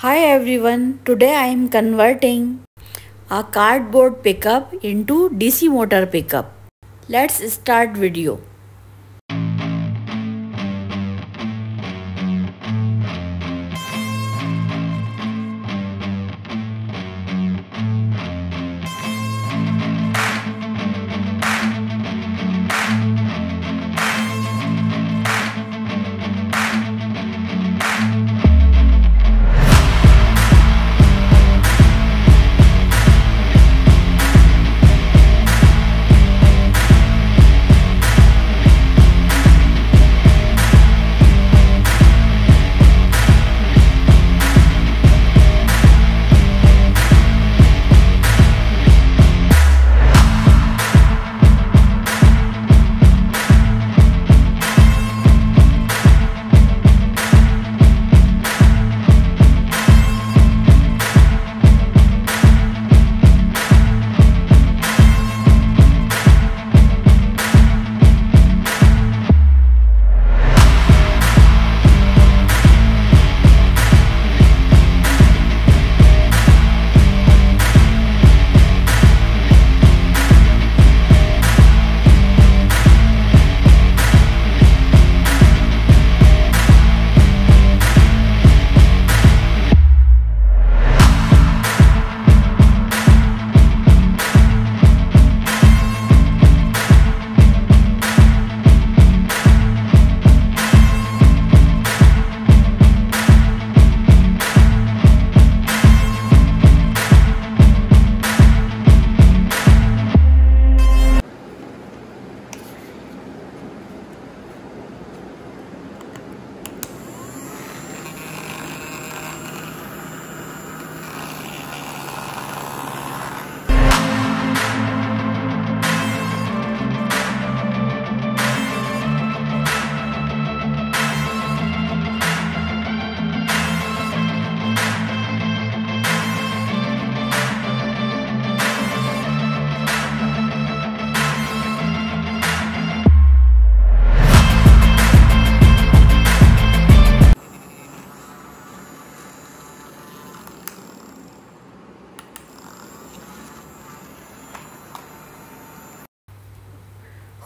Hi everyone, today I am converting a cardboard pickup into DC motor pickup. Let's start video.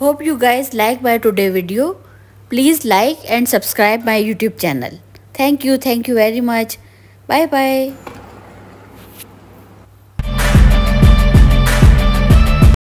Hope you guys like my today video. Please like and subscribe my YouTube channel. Thank you. Thank you very much. Bye bye.